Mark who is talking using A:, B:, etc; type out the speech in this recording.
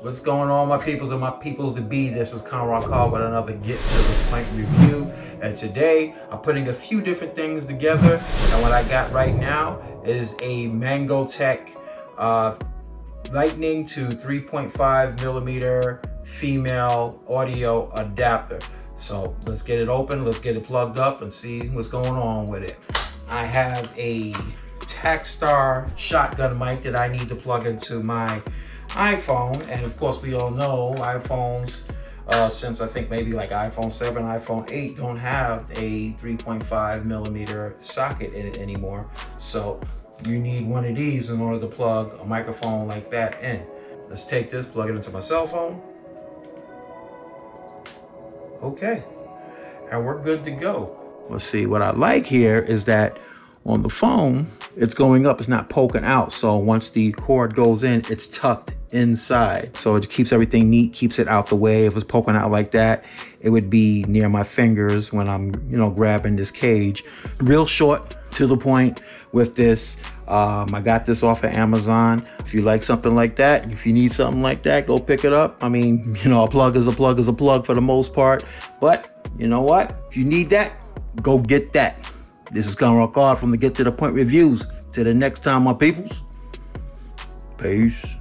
A: What's going on, my peoples and my peoples to be? This is Conrad Carr with another Get to the Point review. And today, I'm putting a few different things together. And what I got right now is a MANGOTEK uh, Lightning to 3.5 millimeter female audio adapter. So let's get it open, let's get it plugged up and see what's going on with it. I have a Takstar shotgun mic that I need to plug into my iPhone. And of course, we all know iPhones, uh, since I think maybe like iPhone 7, iPhone 8 don't have a 3.5 millimeter socket in it anymore. So you need one of these in order to plug a microphone like that in. Let's take this, plug it into my cell phone. Okay, and we're good to go. Let's see, what I like here is that on the phone, it's going up, it's not poking out. So once the cord goes in, it's tucked inside. So it keeps everything neat, keeps it out the way. If it's poking out like that, it would be near my fingers when I'm, you know, grabbing this cage. Real short, to the point with this. Um, I got this off of Amazon. If you like something like that, if you need something like that, go pick it up. I mean, you know, a plug is a plug is a plug for the most part. But you know what? If you need that, go get that. This is Conrad Carr from the Get to the Point Reviews. Till the next time, my peoples. Peace.